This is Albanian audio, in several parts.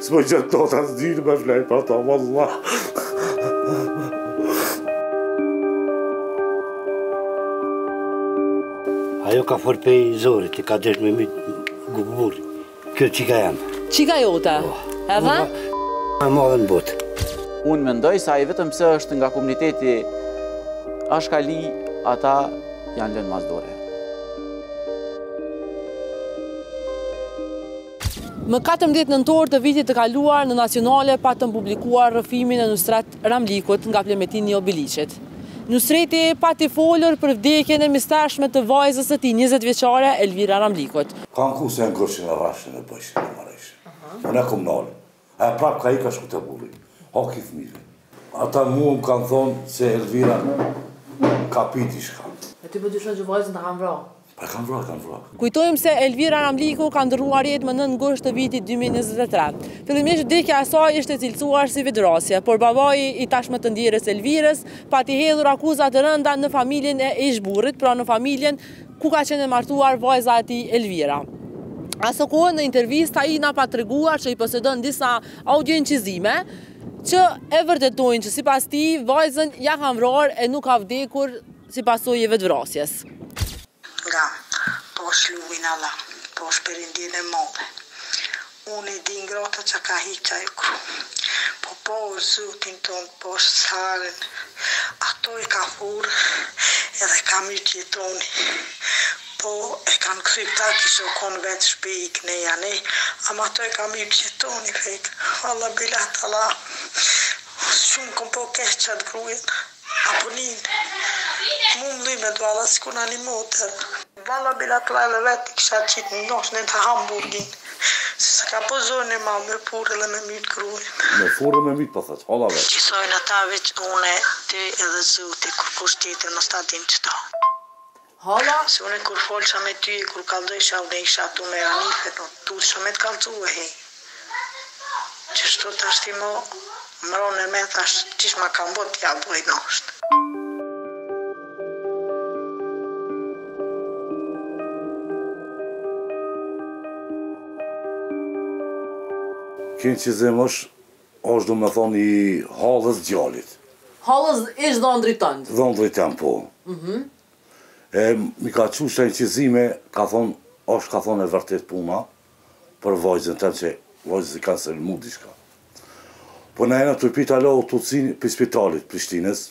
S'po gjëtë të të të gjithë me fjetë për ta, më dhëma. Ajo ka hi për zori, i ka deshë me mytë ku burri. Kjo çika jem. Çika jote? Po. E dha? Ma e madhe në botë. Unë mendoj se ajo vetëm pse është nga komuniteti Ashkali, ata e kanë lënë mas dore. Më katërmbëdhjetë nëntor të vitit të kaluar në Nacionale patëm publikuar rrëfimin e Nusret Ramlikut nga Plemetini i Obiliqit. Nusreti pati folur për vdekjen e mistershme të vajzës së tij njëzet vjeçare, Elvira Ramlikut. Ka ngu se e ngucshin e rrehshin e bojshin e marrshin. Unë e kom nalë, E prap ka ik ashtu te burri. Haki fëmijëve. Ata mua më kanë thonë se Elvira ka pi diçka. E ti po dyshon që vajzën ta kanë vrarë? Po e kanë vrarë, e kanë vrarë. Kujtojmë se Elvira Ramliku ka ndërruar jetë më nëntë gusht të vitit dy mijë e njëzet e tre. Fillimisht vdekja e saj ishte cilësuar si vetëvrasje, por babai i tashmë të ndjerës Elvirës pati hedhur akuza të rënda në familjen e ish-burrit, pra në familjen ku ka qenë e martuar vajza e tij Elvira. Asokohe në intervistë ai na pat treguar që i posedon disa audioincizime që e vërtetojnë që sipas tij vajzën ia kanë vrarë e nuk ka vdekur si pasojë e vetëvrasjes. Nga, Pasha lumin Allah, pasha Perëndinë e Madhe, Unë e di e ngrata çka ka hjek aiku po pasha Zotin tonë pasha saren ato e ka fur edhe ka myt jetoni po e kan kthy kta kishe u kon vet shpi ik ne ja ne ama ato e ka myt jetoni fek vallah bilah tallah shum kom pas keq qat gruen apo nin mu dhime vallah sikur nji motër. Vallah bilah tallah vet i kisha qit n'dashtë të ha burgin se se ka pas zor e madh me furë dhe me myt gruen. Me furë dhe me myt po thot, halla bre. Që thojnë ata veq une, ti edhe zoti, kurrkush tjetër mos ta din qëto. Halla. Se une kur folsha me ty e kur kallxojsha une isha aty me Anifet unë, tutsha me të kallxue hej. Qështu tashti mo mro ne me thash qish ma kan bo djabulli nosht. Ky inçizim osht osht do me thon i hallës djalit. Hallës ish dhëndrit tënd. Dhëndrit tem po. E m'i ka çu inçizime ka thon osht ka thon e vertet puna. Për vajzën tënd qe vajzës s'i kanë sulmu diçka po na jena t'rritë Allah e di prej spitalit t'Prishtinës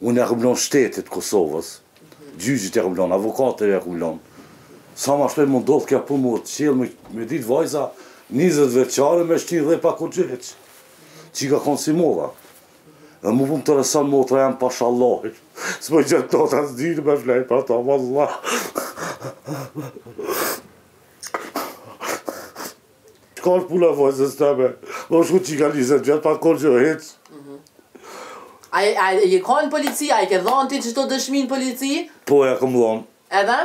unë ja kum lanë shtetit t'Kosovës gjygjit ja kum lanë avokateve ja kum lanë sa ma shpejt mu ndodh kjo punë m'u qelë me me ditë vajza njëzet vjeçare me shti n'dhe pa kurgjo hiç qika ka kon si molla dhe mu po më tërrson motra jem pash Allahit spo gjet nata sdini me flet për ata valla. Qka është puna vajzë së teme, m'shkoi qika njëzet vjet, pa kurgjo hiq. Mhm. A je kon në polici, a i ke dhonë ti qeto dëshmi në polici? Po, i kom dhonë. Edhe?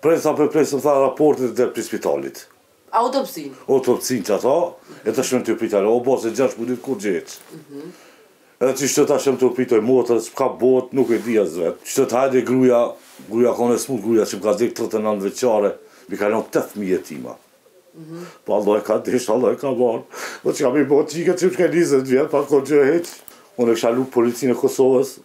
Prej sa për pres m'ardh tha raportit prej spitalit. Autopsin? Autopsin qato, e tash jom tu pritë, o bo se gjash më muj kurgjo s'ka. Mhm. Edhe qysh të tash jam tu prit oj motër çka u bo nuk e di as vet çdo thotë hajde gruja gruja kon e smut gruja që më ka dek tridhjetë e nëntë veçare mi ka lan tetë fëmijë jetima po Allah e ka dasht Allah e ka marrë po çka me i bo çiket çika njëzet vjet pa kurgjo hiç unë e kisha lut policinë e Kosovës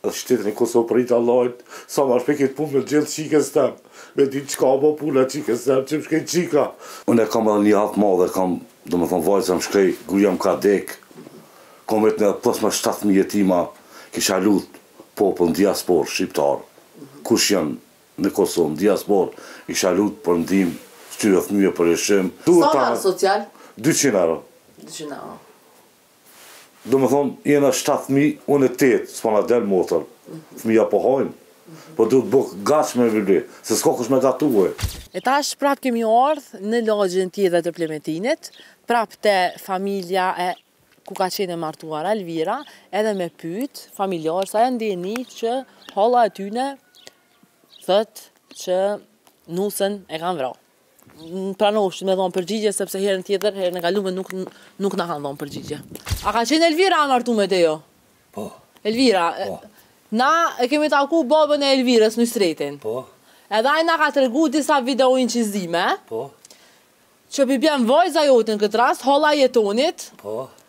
Edhe shtetin e Kosovës për hatër t' Allahit sa ma shpejt ket punë me qelë çikes tem me dit çka o bo puna çikes tem që më shkej çika. Unë e kam edhe një hall t'madh kam domethënë vajza më shkej gruaja më ka dek kom met edhe plus me shtatë fëmijë jetima kisha lut popull në diasporë shqiptar kush jan në Kosovë në diasporë i kisha lut për ndihmë qityne fëmijëve për ushqim Sa merr social? Dyqind euro. Dyqind euro. Domethënë jena shtatë fëmijë, unë i teti, s'po na del motër, fëmija po hajnë, po duhet buk gaç me i ble, se s'ko kush me gatue. E tash prapë kemi ardhë në lagjen tjetër të Plemetinit, prapë te familja ku ka qenë e martuar Elvira, edhe me pyet familjarë se a e dini që halla e tyne thotë që nusen e kanë vra. Nuk pranoheshin me dhënë përgjigje sepse herën tjetër, herën e kaluar nuk nuk na kanë dhënë përgjigje. A ka qenë Elvira e martu me te, jo? Po. Elvira, po. na e kemi taku babën e Elvirës në Ceraj. Po. Edhe ai na ka tregu disa video inçizime. Po. Që pi bjen vajza jote në këtë rast, halla e Jetonit. Po.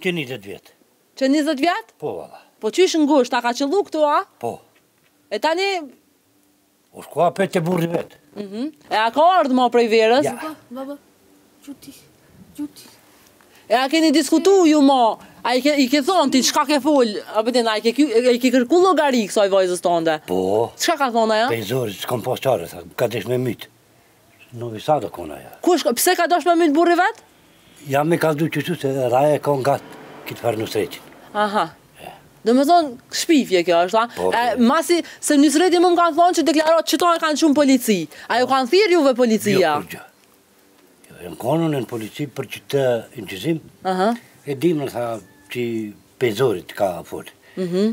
Qe njëzet vjet. Qe njëzet vjet? Po valla. Po qysh, n'gusht, a ka qëllu këtu a? Po. E tani? O shko a apet te burri vet. Mhm. E a ka ardhë ma prej verës? Ja. Baba, gjuti, gjuti. E a keni diskutu ju ma, a i ke, i ke thonë ti, qka ke folë, a bëtën, a i ke, i ke kërku llogari kësaj vajzës tënde? Po. Qka ka thonë aja? Prej zori, s'kom pas qare, tha, ka desh me mytë. Nuk di sa do kanë ajo. Kush, pse ka dasht me mytë burri vetë? Ja me ka zdu që tu u shajt e ka nga këtë farë Nusretin. Aha. Do me thonë, shpifje kjo është, a? Po, po. Masi, se Nusreti më më kanë thonë që deklaratë që ta e kanë çu në polici. A ju po. kanë thirrë juve policia? Jo, kurgjë. Jo, e në konën e në polici për që të inqizim. Aha. E dimë më tha që pezorit ka folë. Mhm.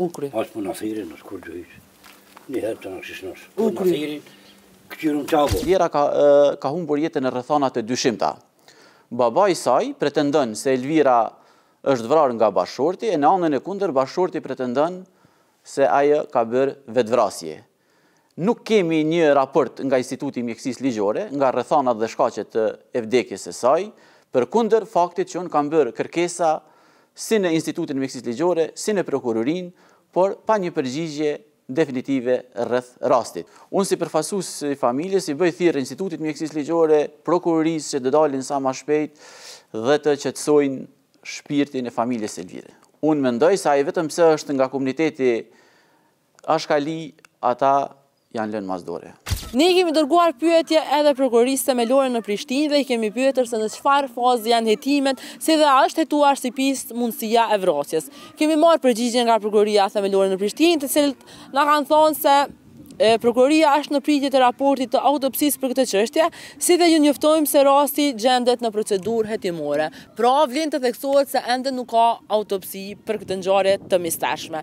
Ukri. As s'na thirrin, as kurgjë hiç. Një herë të na shishnosh. Ukri. Munafirin, këqyrun çabu. Elvira ka, ka humbur jetën në rrethana të dyshimta. Babai i saj pretendon se Elvira është vrarë nga bashkëshorti e në anën e kundër bashkëshorti pretendon se ajo ka bërë vetëvrasje. Nuk kemi një raport nga Instituti i Mjekësisë Ligjore, nga rrethanat dhe shkaqet e vdekjes së saj, përkundër faktit që unë kam bërë kërkesa si në Institutin e Mjekësisë Ligjore, si në Prokurorinë, por pa një përgjigje definitive rreth rastit. Unë si përfaqësues i familjes i bëj thirrje Institutit të Mjekësisë Ligjore, Prokurorisë që të dalin sa më shpejt dhe të qetësojnë shpirtin e familjes së Elvirës. Unë mendoj se vetëm pse është nga komuniteti Ashkali ata janë lënë mas dore. Ne i kemi dërguar pyetje edhe Prokurorisë Themelore në Prishtinë dhe i kemi pyetur se në çfarë faze janë hetimet, si dhe a është hetuar si pistë mundësia e vrasjes. Kemi marrë përgjigje nga Prokuroria Themelore në Prishtinë, të cilët na kanë thonë se Prokuroria është në pritje të raportit të autopsisë për këtë çështje, si dhe ju njoftojmë se rasti gjendet në procedurë hetimore. Pra, vlen të theksohet se ende nuk ka autopsi për këtë ngjarje të mistershme.